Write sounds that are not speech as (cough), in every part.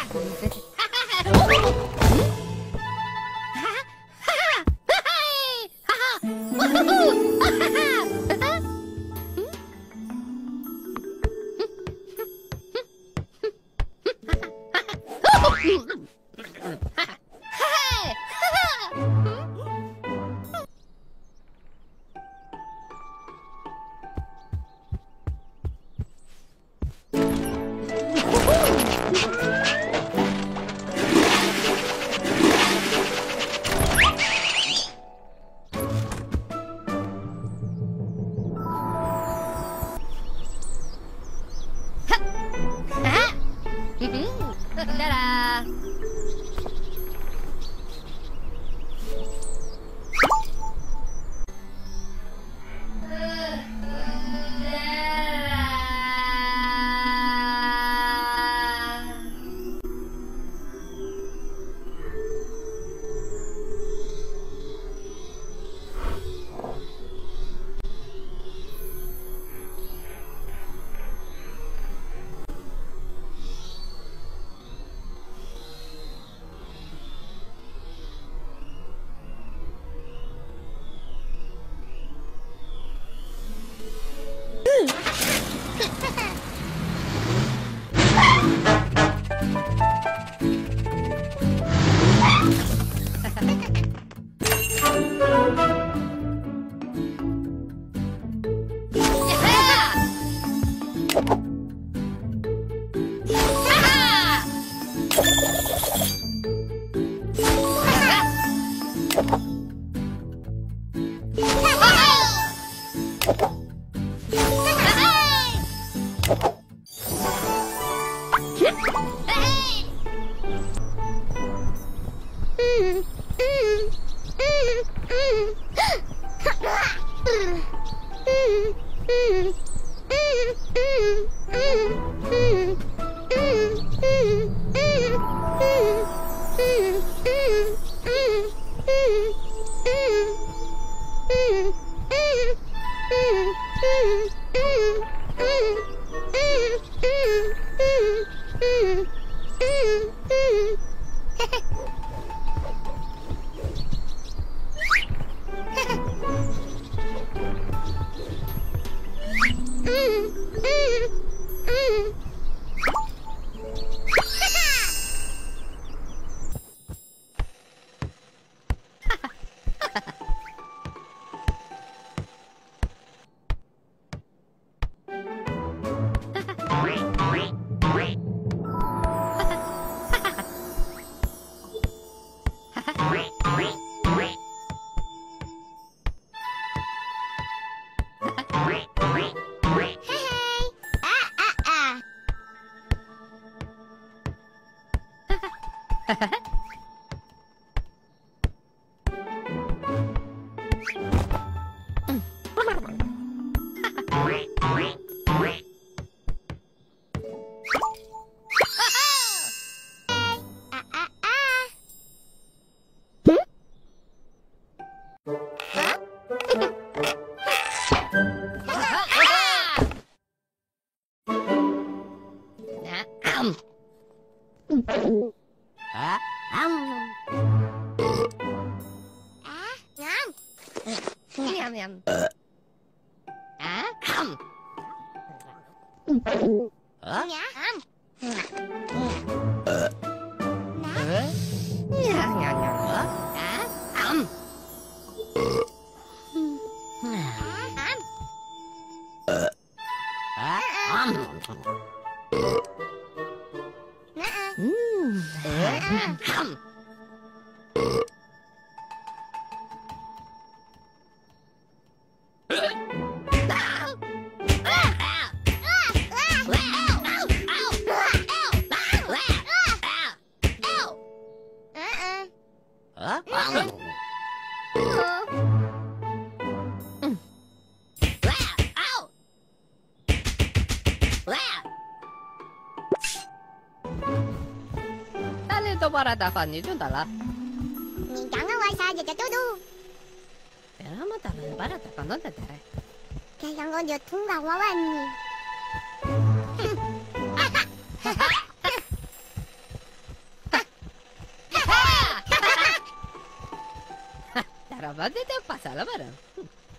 Água. Mm -hmm. (laughs) Ta-da! Right. Huh? Um. Nhầm nhầm. Hả? Không. Hả? Không. Hả? Hả? Dạ. Dạ. Ờ. Dạ, 我爸爸才你准的啦！你讲我傻，一只嘟嘟。那我爸爸爸爸才弄的出来。看上我就捅上娃娃呢。哈哈哈哈哈！哈！(laughs) 哈哈！(laughs) 哈哈！(laughs) 哈！那娃娃得得发财了，不然。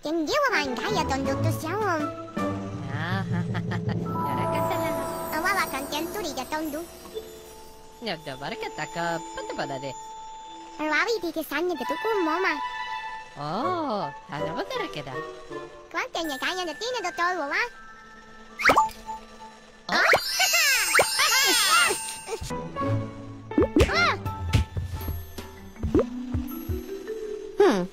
捡到娃娃应该要当嘟嘟小王。啊哈哈哈哈哈！娃娃看见嘟里就当嘟。Nagda tempat patapadade. Ravi dike sanya de tuku Mama. Oh, hana batarake da. Kwantenya kanya de tina do tolwo wa. Hmm. Ah.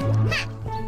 我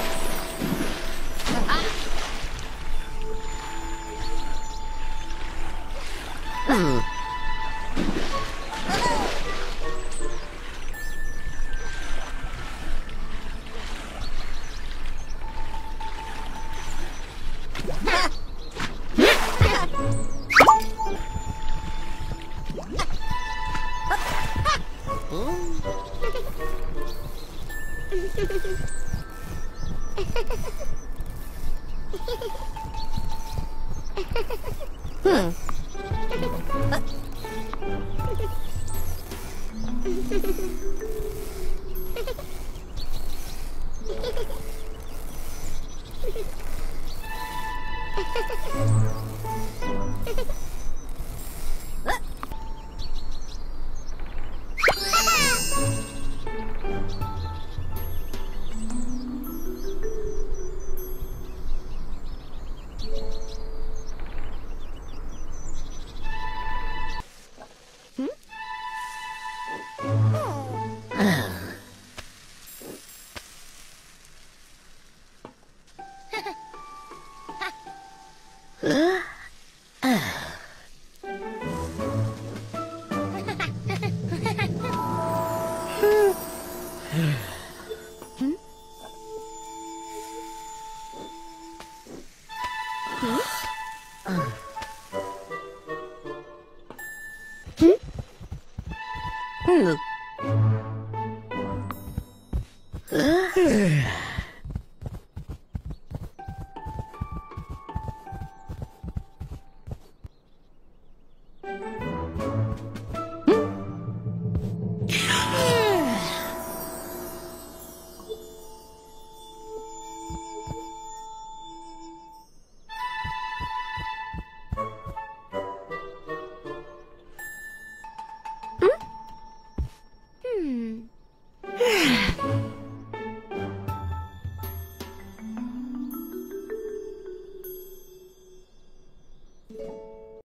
hmm. (laughs) Ugh.